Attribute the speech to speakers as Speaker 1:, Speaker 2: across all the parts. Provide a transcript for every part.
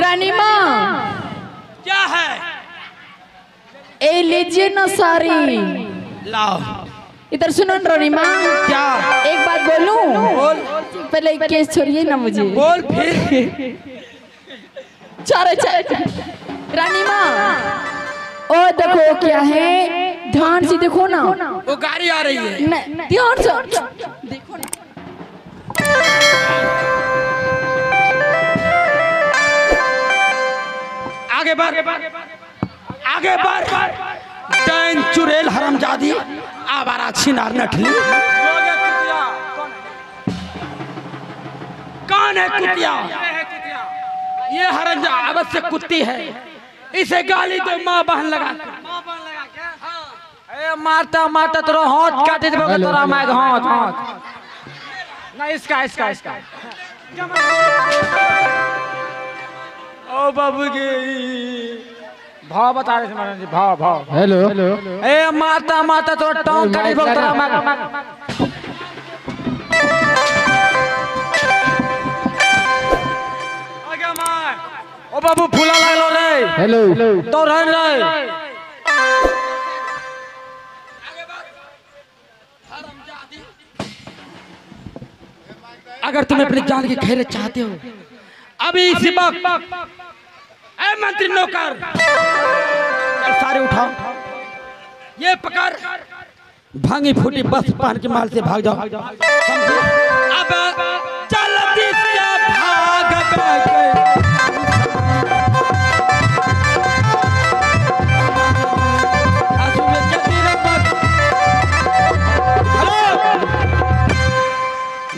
Speaker 1: रानी माँ
Speaker 2: क्या है?
Speaker 1: ए लीजिए ना सारी।
Speaker 2: लाओ।
Speaker 1: इधर सुनो ना रानी माँ
Speaker 2: क्या?
Speaker 1: एक बात बोलूँ?
Speaker 2: बोल।
Speaker 1: पहले एक केस छोड़िए ना मुझे।
Speaker 2: बोल फिर।
Speaker 1: चारे चारे रानी माँ ओ देखो क्या है ध्यान से देखो ना।
Speaker 2: वो गाड़ी आ रही है।
Speaker 1: नहीं, ध्यान से। देखो ना।
Speaker 2: आगे बढ़। आगे बढ़। डैन चुड़ैल हरमजादी। आवारा छिनार नठली। कौन है कुतिया? ये हरमजा अवश्य कुत्ती है। इसे गाली दो माँ बहन लगा
Speaker 3: ए मारता मारता तोरा हाथ काटे देबो तोरा माग हाथ हाथ। ना इसका इसका इसका। ओ बाबू के भाव बता रहे थे महाराज जी भाव भाव
Speaker 4: हेलो हेलो
Speaker 3: ए मारता मारता तोरा टांग काटे देबो तोरा माग आगे मार ओ बाबू फूला लागलो रे।
Speaker 4: हेलो
Speaker 3: दौड़न रे
Speaker 2: अगर तुम अपनी जान की खैरत चाहते हो अभी इसी वक्त ए मंत्री नौकर। सारे उठाओ। ये पकड़। भांगी फूटी बस पान के माल से भाग जाओ। अब जल्दी भाग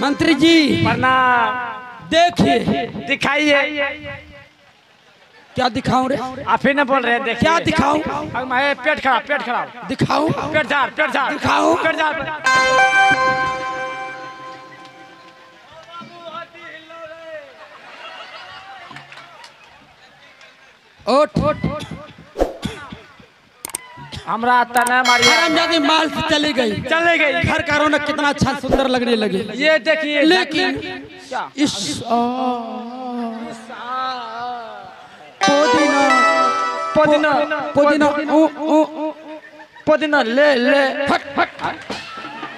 Speaker 2: मंत्री जी
Speaker 3: प्रणाम।
Speaker 2: देखिए।
Speaker 3: दिखाइए।
Speaker 2: क्या दिखाऊँ रे?
Speaker 3: आप ही न बोल रहे हैं देखिए।
Speaker 2: क्या दिखाऊँ?
Speaker 3: अब मैं पेट खराब पेट खराब।
Speaker 2: दिखाऊँ?
Speaker 3: पेट झाड़ पेट झाड़।
Speaker 2: दिखाऊँ?
Speaker 3: पेट झाड़। हमरा तना
Speaker 2: हरामजादी माल से चली गई।
Speaker 3: चले गई।
Speaker 2: घर का रौनक कितना अच्छा सुंदर लगने लगी।
Speaker 3: ये देखिए।
Speaker 2: लेकिन
Speaker 3: क्या?
Speaker 2: इस पुदीना
Speaker 3: पुदीना
Speaker 2: ऊ, ऊ, ऊ,
Speaker 3: पुदीना ले ले
Speaker 2: हट हट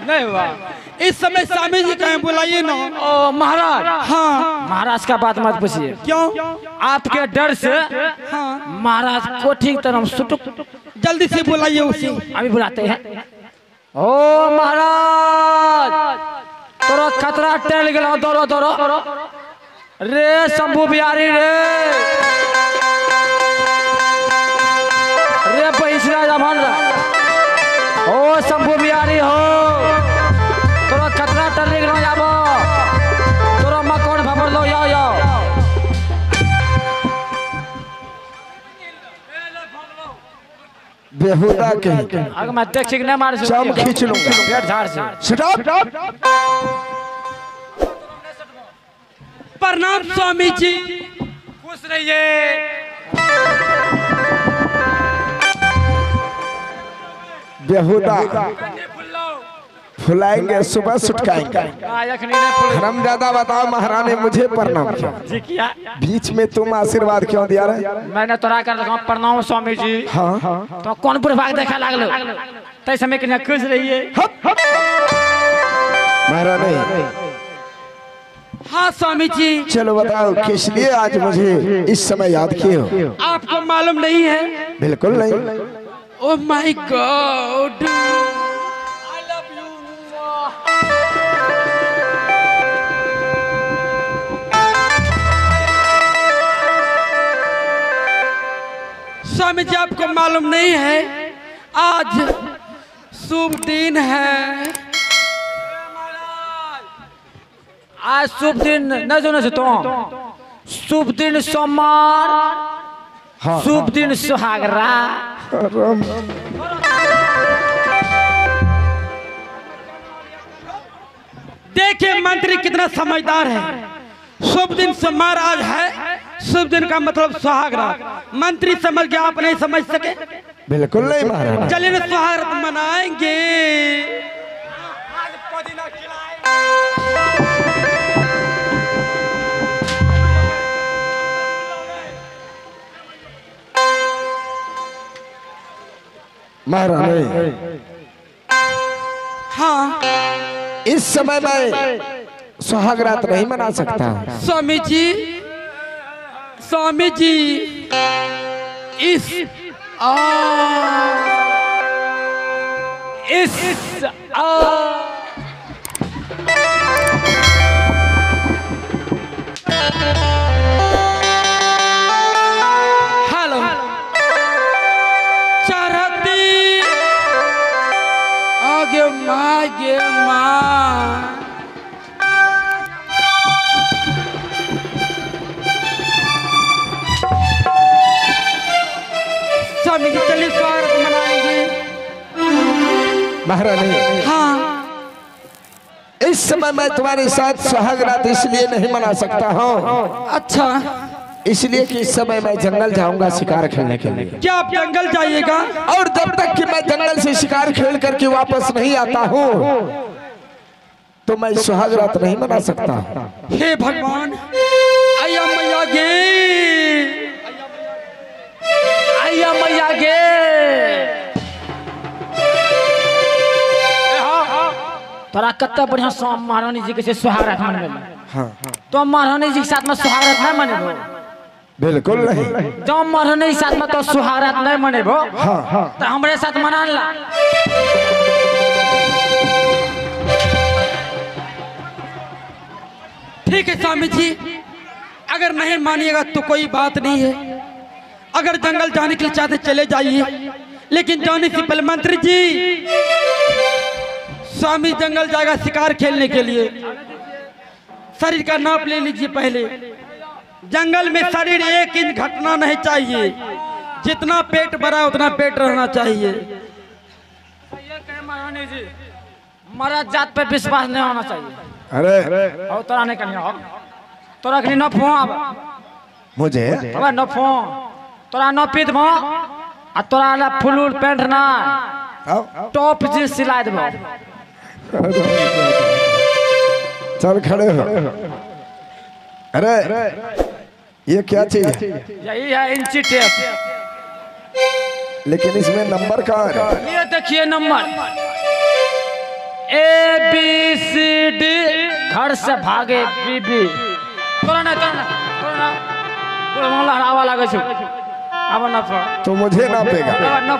Speaker 3: नहीं हुआ।
Speaker 2: इस समय स्वामी जी कहें बुलाइए ना।
Speaker 3: ओ महाराज।
Speaker 2: हाँ।
Speaker 3: महाराज का बात मत पूछिए।
Speaker 2: क्यों?
Speaker 3: आपके डर से
Speaker 2: हाँ।
Speaker 3: महाराज को ठीक तरह सुटुक
Speaker 2: जल्दी से बुलाइए उसे।
Speaker 3: अभी बुलाते हैं। ओ महाराज। तोरा खतरा टल गया दौड़ो दौड़ो। रे शंभू बिहारी रे। रे पैसरा जमान ओ शंभू बिहारी हो। तोरा खतरा टल गया जाबो। तोरा मकोन भवर लो यो यो।
Speaker 5: बेहुदा के
Speaker 3: अगर मैं देख के नहीं मार
Speaker 5: सब खींच लूँगा।
Speaker 3: पेट झाड़ से।
Speaker 5: स्टॉप
Speaker 2: प्रणाम स्वामी जी।
Speaker 3: खुश रहिए।
Speaker 5: बेहुदा। फुलाएँगे सुबह सुटकाएँगे।
Speaker 3: फुल
Speaker 5: हम ज़्यादा बताओ महारानी मुझे प्रणाम। किया। बीच में तुम आशीर्वाद क्यों दिया रहे?
Speaker 3: मैंने तोरा कर प्रणाम स्वामी जी।
Speaker 5: हाँ। हाँ
Speaker 3: तो कौन बुढ़भाग देखा लागलो तै समय के खुश रहिए।
Speaker 5: महारानी।
Speaker 2: हाँ स्वामी जी।
Speaker 5: चलो बताओ किस लिए आज मुझे इस समय याद किए हो?
Speaker 2: आपको मालूम नहीं है।
Speaker 5: बिल्कुल नहीं।
Speaker 2: Oh my God Swami ji आपको मालूम नहीं है आज शुभ दिन है।
Speaker 3: आज शुभ दिन न सुनो से तो। शुभ दिन सोमवार
Speaker 5: हाँ
Speaker 3: शुभ दिन सुहागरा।
Speaker 5: राम
Speaker 2: देखिए मंत्री कितना समझदार है। शुभ दिन से महाराज है। शुभ दिन का मतलब सुहाग रात मंत्री समझ के आप नहीं समझ सके।
Speaker 5: बिल्कुल नहीं महाराणा
Speaker 2: चलिए ना सुहाग रात मनाएँगे।
Speaker 5: महारानी
Speaker 2: हाँ।
Speaker 5: इस समय में सुहाग रात नहीं मना सकता।
Speaker 2: स्वामी जी स्वामी जी इस आ इस आ
Speaker 5: महारानी।
Speaker 2: हाँ।
Speaker 5: इस समय मैं तुम्हारे साथ सुहाग रात इसलिए नहीं मना सकता हूँ।
Speaker 2: अच्छा।
Speaker 5: इसलिए कि इस समय मैं जंगल जाऊँगा शिकार खेलने के लिए।
Speaker 2: क्या आप जंगल जाइएगा?
Speaker 5: और जब तक कि मैं जंगल से शिकार खेल करके वापस नहीं आता हूँ तो मैं सुहाग रात नहीं मना सकता।
Speaker 2: हे भगवान आया मैया
Speaker 3: तोरा कत्ते बढ़िया सो महारानी जी के से सुहाग रात मनबे
Speaker 5: हाँ
Speaker 3: तो महारानी जी के साथ में सुहाग रात नहीं मनेबो।
Speaker 5: बिल्कुल नहीं।
Speaker 3: जो महारानी के साथ में तो सुहाग रात नहीं मनेबो।
Speaker 5: हाँ हाँ।
Speaker 3: तो हमरे साथ मना ला।
Speaker 2: ठीक है स्वामी जी अगर नहीं मानिएगा तो कोई बात नहीं है। अगर जंगल जाने के लिए चाहते चले जाइए लेकिन जाने से पहले मंत्री जी स्वामी जंगल जाएगा शिकार खेलने के लिए। शरीर का नाप ले लीजिए पहले। जंगल में शरीर एक इंच घटना नहीं चाहिए। जितना पेट भरा उतना पेट रहना चाहिए।
Speaker 3: हमारा जात पे विश्वास नहीं होना चाहिए।
Speaker 5: अरे।
Speaker 3: और तोरा नहीं कहीं अब तोरा कहीं न फो अब।
Speaker 5: मुझे?
Speaker 3: अब न फो। तोरा न पीत भो। आ तोरा ला फुल उल पैंट ना। टॉप जींस सिला देबो
Speaker 5: चल खड़े हो। अरे ये क्या चीज़?
Speaker 3: यही है इंची टेप।
Speaker 5: लेकिन इसमें नंबर कहाँ है?
Speaker 3: ये देखिए number. A B C D घर से भागे बीबी तोरा ना तोरा ना ना। पूरा मोहल्ला हरावा लागे छै। अब न
Speaker 5: तो मुझे ना पेगा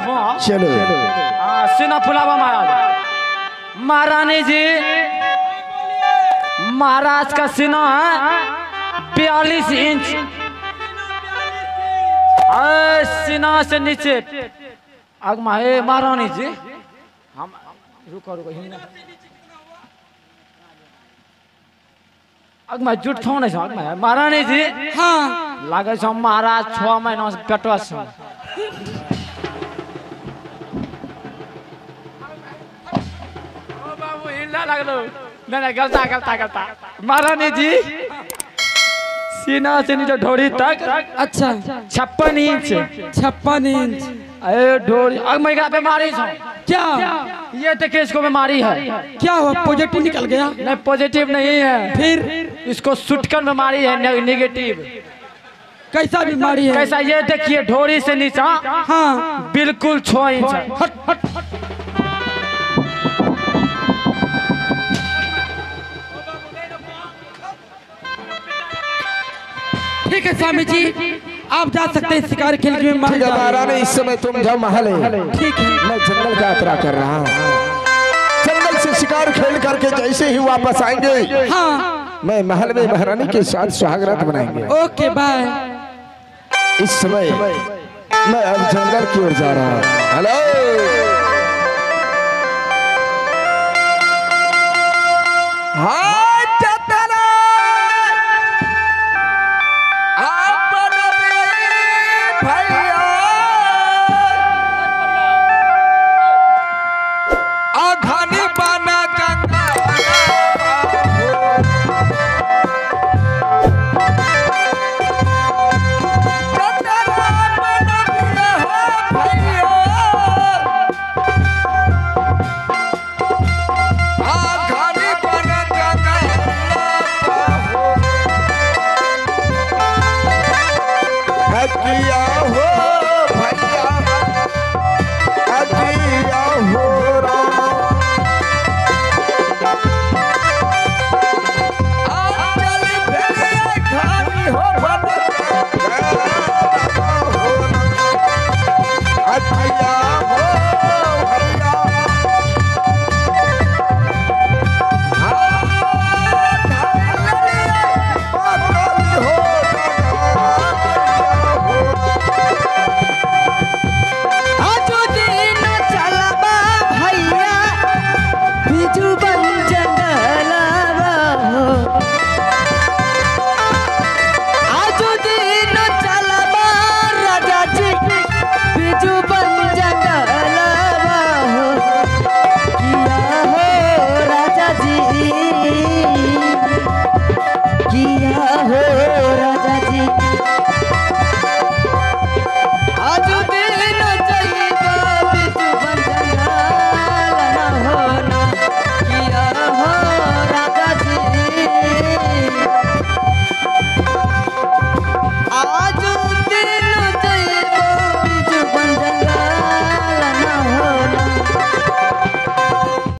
Speaker 3: फो।
Speaker 5: चलो।
Speaker 3: हाँ, सीना फुलावा महाराज। महारानी जी। महाराज का सीना है। बयालीस इंच। सीना से नीचे। अगमा हे महारानी जी। हम रुको रुको अगमा जुट थो नहीं अगमा महारानी जी।
Speaker 2: हाँ।
Speaker 3: लागे छ महाराज छ महीना से पेटवा छ। नहीं नहीं गलता गलता गलता। महारानी जी सीना से नीचे ढोरी तक।
Speaker 2: अच्छा।
Speaker 3: छप्पन इंच।
Speaker 2: छप्पन इंच।
Speaker 3: अरे ढोरी। अब मैं छ
Speaker 2: क्या?
Speaker 3: ये देखिए इसको बीमारी है।
Speaker 2: क्या हुआ? पॉजिटिव निकल गया?
Speaker 3: नहीं पॉजिटिव नहीं है।
Speaker 2: फिर?
Speaker 3: इसको सुटकन बीमारी है नेगेटिव
Speaker 2: कैसा बीमारी है?
Speaker 3: कैसा? ये देखिए ढोरी से नीचा।
Speaker 2: हाँ।
Speaker 3: बिल्कुल छो इंच
Speaker 2: हट हट। ठीक है स्वामी जी आप जा सकते हैं शिकार खेल के में
Speaker 5: है इस समय तुम जाओ महल
Speaker 2: ठीक है।
Speaker 5: मैं जंगल का यात्रा कर रहा हूँ। जंगल से शिकार खेल करके जैसे ही वापस आएँगे
Speaker 2: हाँ।
Speaker 5: मैं महल में महारानी के साथ सुहागरात बनाएँगे।
Speaker 2: Okay bye.
Speaker 5: इस समय मैं अब जंगल की ओर जा रहा हूँ। हेलो। चत